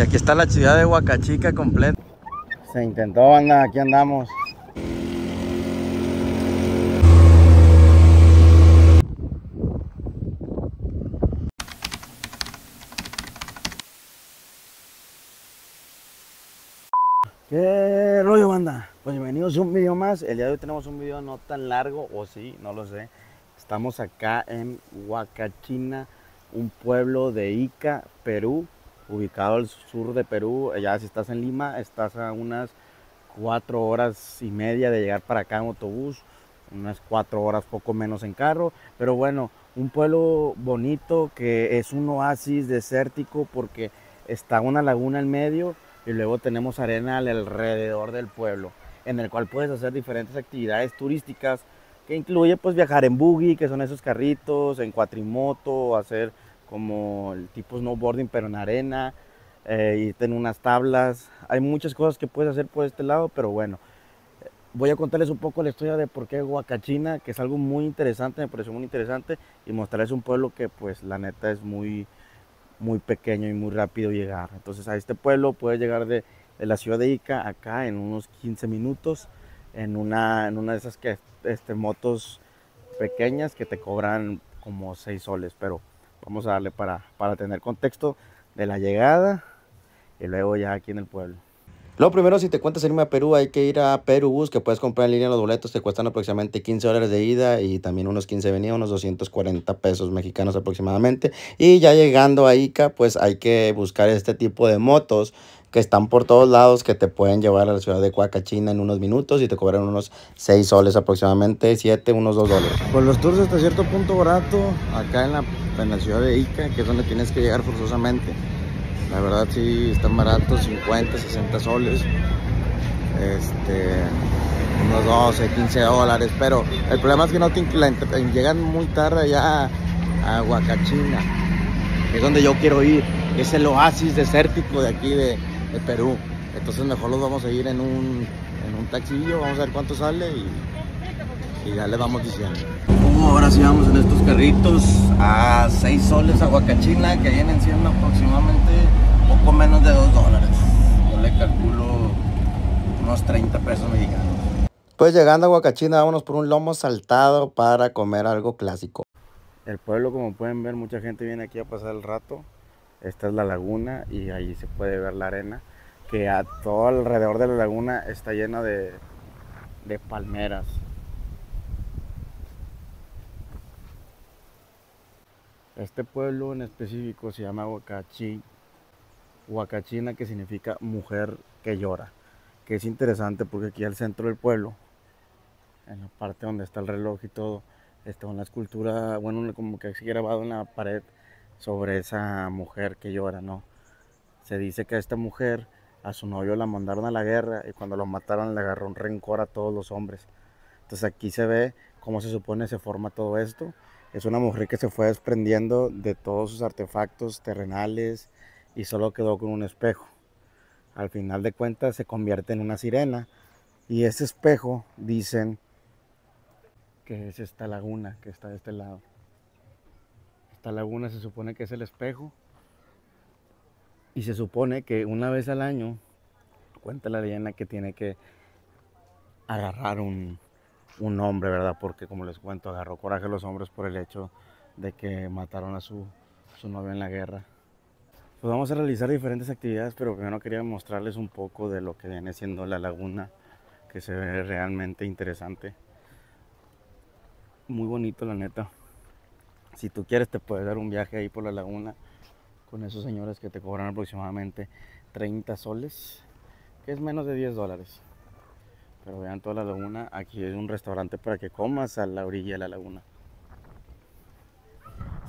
Y aquí está la ciudad de Huacachica completa. Se intentó, anda, aquí andamos. ¿Qué rollo, banda? Pues bienvenidos a un video más. El día de hoy tenemos un video no tan largo, o sí, no lo sé. Estamos acá en Huacachina, un pueblo de Ica, Perú, ubicado al sur de Perú. Ya si estás en Lima, estás a unas cuatro horas y media de llegar para acá en autobús, unas cuatro horas poco menos en carro. Pero bueno, un pueblo bonito que es un oasis desértico porque está una laguna en medio y luego tenemos arena alrededor del pueblo, en el cual puedes hacer diferentes actividades turísticas que incluye pues viajar en buggy, que son esos carritos, en cuatrimoto, hacer como el tipo snowboarding pero en arena, eh, irte en unas tablas. Hay muchas cosas que puedes hacer por este lado, pero bueno, voy a contarles un poco la historia de por qué Huacachina, que es algo muy interesante, me pareció muy interesante, y mostrarles un pueblo que pues la neta es muy muy pequeño y muy rápido llegar. Entonces a este pueblo puedes llegar de, la ciudad de Ica acá en unos 15 minutos en una, en una de esas que, este, motos pequeñas que te cobran como 6 soles, pero vamos a darle para, para tener contexto de la llegada y luego ya aquí en el pueblo. Lo primero, si te cuentas irme a Perú, hay que ir a Perú que puedes comprar en línea los boletos, te cuestan aproximadamente 15 dólares de ida y también unos 15 de venida, unos 240 pesos mexicanos aproximadamente. Y ya llegando a Ica, pues hay que buscar este tipo de motos que están por todos lados, que te pueden llevar a la ciudad de China en unos minutos y te cobran unos 6 soles aproximadamente, 7, unos 2 dólares. Pues los tours hasta cierto punto barato, acá en la, en la ciudad de Ica, que es donde tienes que llegar forzosamente. La verdad sí están baratos, 50, 60 soles. Este, unos 12, 15 dólares. Pero el problema es que no te llegan muy tarde ya a Huacachina, que es donde yo quiero ir. Es el oasis desértico de aquí de, Perú. Entonces mejor los vamos a ir en un, en un taxillo, vamos a ver cuánto sale y, y ya le vamos diciendo. ahora sí vamos en estos carritos a 6 soles a Huacachina, que vienen siendo aproximadamente poco menos de 2 dólares. Yo le calculo unos 30 pesos mexicanos. Pues llegando a Huacachina, vámonos por un lomo saltado para comer algo clásico. El pueblo, como pueden ver, mucha gente viene aquí a pasar el rato. Esta es la laguna y ahí se puede ver la arena, que a todo alrededor de la laguna está llena de, de palmeras. Este pueblo en específico se llama Huacachí Huacachina, que significa mujer que llora. Que es interesante porque aquí al centro del pueblo, en la parte donde está el reloj y todo, está una escultura, bueno, como que ha grabado en la pared sobre esa mujer que llora, ¿no? Se dice que a esta mujer, a su novio la mandaron a la guerra y cuando lo mataron le agarró un rencor a todos los hombres. Entonces aquí se ve cómo se supone se forma todo esto. Es una mujer que se fue desprendiendo de todos sus artefactos terrenales, y solo quedó con un espejo. Al final de cuentas se convierte en una sirena y ese espejo dicen que es esta laguna que está de este lado. Esta laguna se supone que es el espejo y se supone que una vez al año cuenta la leyenda que tiene que agarrar un, un hombre, ¿verdad? Porque como les cuento, agarró coraje a los hombres por el hecho de que mataron a su, su novio en la guerra. Pues vamos a realizar diferentes actividades, pero primero quería mostrarles un poco de lo que viene siendo la laguna, que se ve realmente interesante. Muy bonito la neta. Si tú quieres te puedes dar un viaje ahí por la laguna con esos señores que te cobran aproximadamente 30 soles, que es menos de 10 dólares. Pero vean toda la laguna, aquí es un restaurante para que comas a la orilla de la laguna.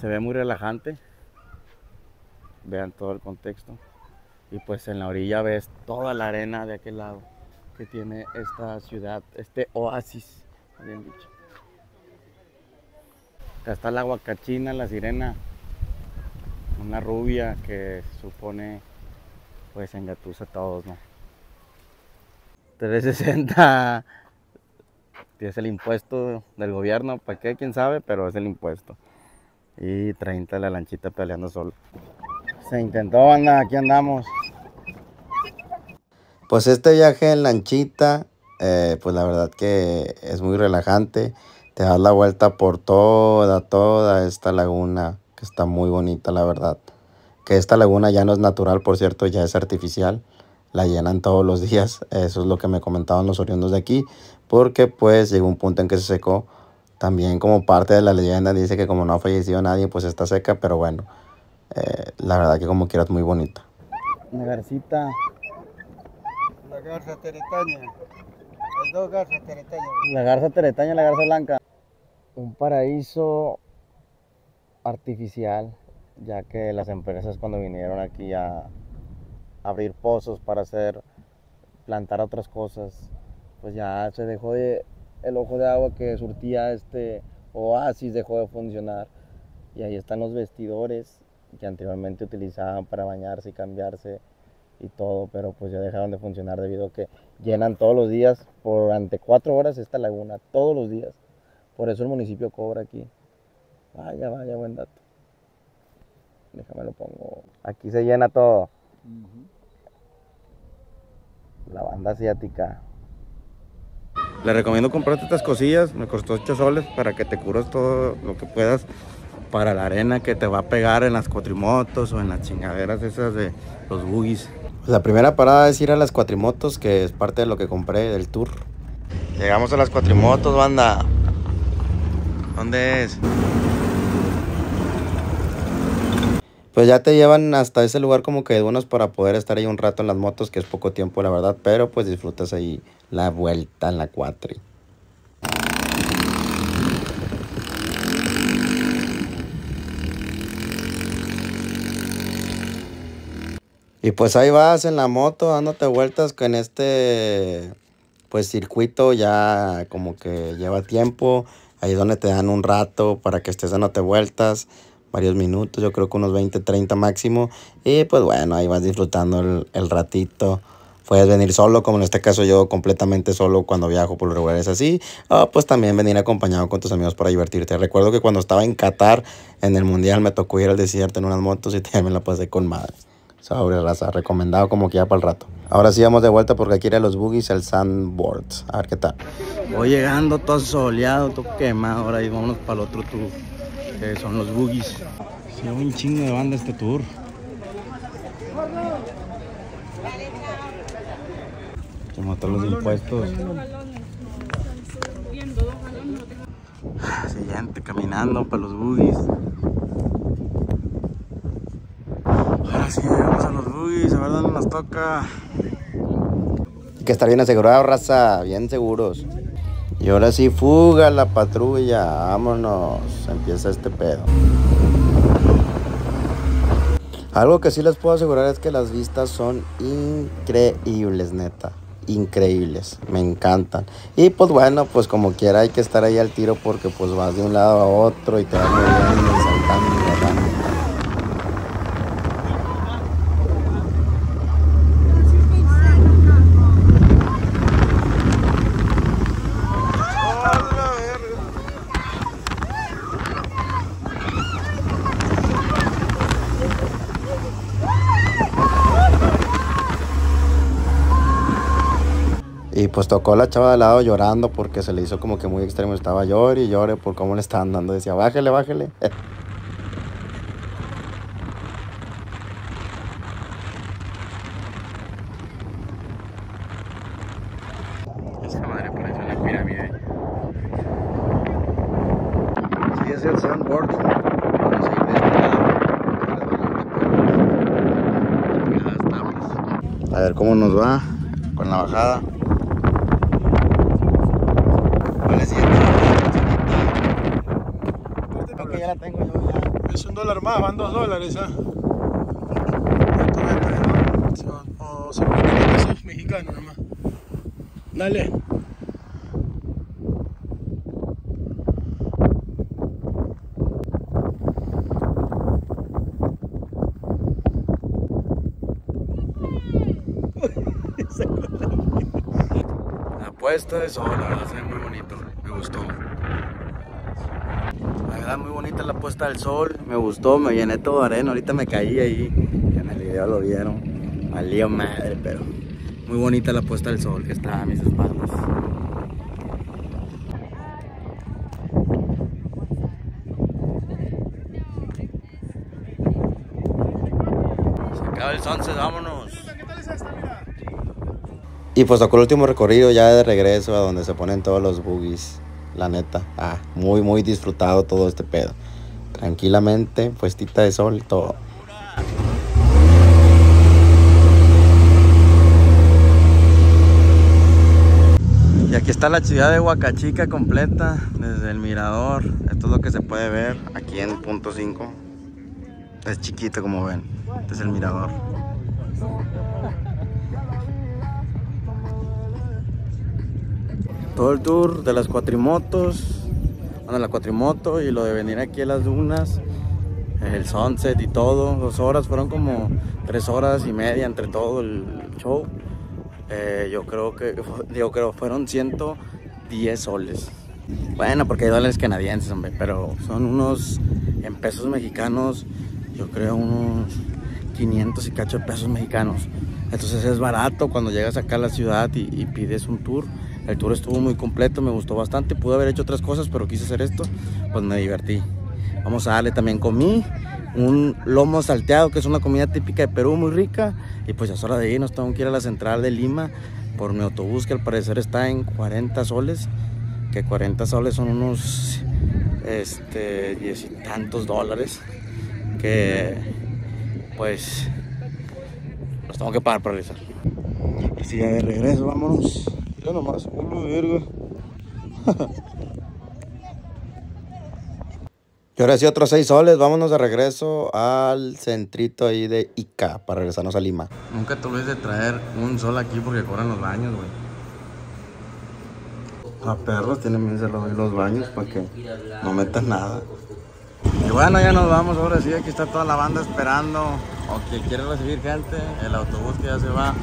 Se ve muy relajante, vean todo el contexto. Y pues en la orilla ves toda la arena de aquel lado que tiene esta ciudad, este oasis, bien dicho. Acá está la huacachina, la sirena, una rubia que supone pues engatusa a todos, ¿no? 360 es el impuesto del gobierno, ¿para qué? ¿Quién sabe? Pero es el impuesto. Y 30 la lanchita peleando solo. Se intentó, anda, aquí andamos. Pues este viaje en lanchita, eh, pues la verdad que es muy relajante. Te das la vuelta por toda, toda esta laguna, que está muy bonita, la verdad. Que esta laguna ya no es natural, por cierto, ya es artificial. La llenan todos los días. Eso es lo que me comentaban los oriundos de aquí. Porque pues llegó un punto en que se secó. También como parte de la leyenda dice que como no ha fallecido nadie, pues está seca. Pero bueno, eh, la verdad que como quieras muy bonita. Una garcita. La garza teretaña. Hay dos garzas teretañas. La garza teretaña y la garza blanca. Un paraíso artificial, ya que las empresas cuando vinieron aquí a abrir pozos para hacer, plantar otras cosas, pues ya se dejó de, el ojo de agua que surtía este oasis dejó de funcionar. Y ahí están los vestidores que anteriormente utilizaban para bañarse y cambiarse y todo, pero pues ya dejaron de funcionar debido a que llenan todos los días durante cuatro horas esta laguna, todos los días. Por eso el municipio cobra aquí. Vaya, vaya, buen dato. Déjame lo pongo. Aquí se llena todo. La banda asiática. Le recomiendo comprarte estas cosillas. Me costó 8 soles para que te cures todo lo que puedas para la arena que te va a pegar en las cuatrimotos o en las chingaderas esas de los boogies. La primera parada es ir a las cuatrimotos, que es parte de lo que compré del tour. Llegamos a las cuatrimotos, banda. ¿Dónde es? Pues ya te llevan hasta ese lugar como que de unos para poder estar ahí un rato en las motos, que es poco tiempo la verdad, pero pues disfrutas ahí la vuelta en la cuatri. Y pues ahí vas en la moto dándote vueltas con este pues circuito ya como que lleva tiempo. Ahí es donde te dan un rato para que estés dándote vueltas, varios minutos, yo creo que unos 20, 30 máximo. Y pues bueno, ahí vas disfrutando el, el ratito. Puedes venir solo, como en este caso yo completamente solo cuando viajo por lugares así. O pues también venir acompañado con tus amigos para divertirte. Recuerdo que cuando estaba en Qatar, en el Mundial, me tocó ir al desierto en unas motos y también la pasé con madre. Sobre raza, recomendado como que ya para el rato. Ahora sí vamos de vuelta porque aquí ir los boogies, el sandboard. A ver qué tal. Voy llegando todo soleado, todo quemado. Ahora y vámonos para el otro tour, que son los boogies. Sí, un chingo de banda este tour. Como todos los impuestos. Siguiente, caminando para los boogies. Ahora sí llegamos a los boogies, a ver dónde nos toca. Hay que estar bien asegurado, raza, bien seguros. Y ahora sí, fuga la patrulla, vámonos, empieza este pedo. Algo que sí les puedo asegurar es que las vistas son increíbles, neta. Increíbles, me encantan. Y pues bueno, pues como quiera hay que estar ahí al tiro porque pues vas de un lado a otro y te vas moviendo y saltando y bajando. Y pues tocó la chava de lado llorando porque se le hizo como que muy extremo. Estaba llore y llore por cómo le estaban dando. Decía, bájele, bájele. Esa madre parece una pirámide. Sí, es el sandboard. Vamos a ir de este lado. Ya estamos. A ver cómo nos va con la bajada. ¿Cuál es siguiente? Creo que ya la tengo yo ya. Es un dólar más, van dos dólares, ¿ah? O son 500 pesos mexicanos nomás. Dale. puesta de sol, la verdad se ve muy bonito, me gustó. La verdad muy bonita la puesta del sol, me gustó, me llené todo de arena, ahorita me caí ahí, en el video lo vieron, valió madre, pero Muy bonita la puesta del sol que está a mis espaldas. Se acaba el sunset, vámonos. Y pues tocó el último recorrido ya de regreso a donde se ponen todos los boogies. La neta, ah, muy, muy disfrutado todo este pedo. Tranquilamente, puestita de sol, todo. Y aquí está la ciudad de Huacachica completa, desde el mirador. Esto es lo que se puede ver aquí en punto 5. Es chiquito como ven. Este es el mirador. Todo el tour de las cuatrimotos, bueno, la cuatrimoto y lo de venir aquí a las dunas, el sunset y todo, dos horas, fueron como tres horas y media entre todo el show. Eh, yo creo que, yo creo, fueron 110 soles. Bueno, porque hay dólares canadienses, hombre, pero son unos, en pesos mexicanos, yo creo unos 500 y cacho pesos mexicanos. Entonces es barato cuando llegas acá a la ciudad y pides un tour. El tour estuvo muy completo, me gustó bastante. Pude haber hecho otras cosas, pero quise hacer esto, pues me divertí. Vamos a darle también comí un lomo salteado, que es una comida típica de Perú, muy rica. Y pues ya es hora de irnos, tengo que ir a la central de Lima por mi autobús, que al parecer está en 40 soles. Que 40 soles son unos, este, diez y tantos dólares. Que, pues, los tengo que pagar para realizar. Así ya de regreso, vámonos. Ya nomás, uno verga. Y ahora sí, otros 6 soles. Vámonos de regreso al centrito ahí de Ica para regresarnos a Lima. Nunca te olvides de traer un sol aquí porque cobran los baños, güey. A perros tienen bien cerrados los baños para que no metan nada. Y bueno, ya nos vamos ahora sí. Aquí está toda la banda esperando o que quiere recibir gente. El autobús que ya se va.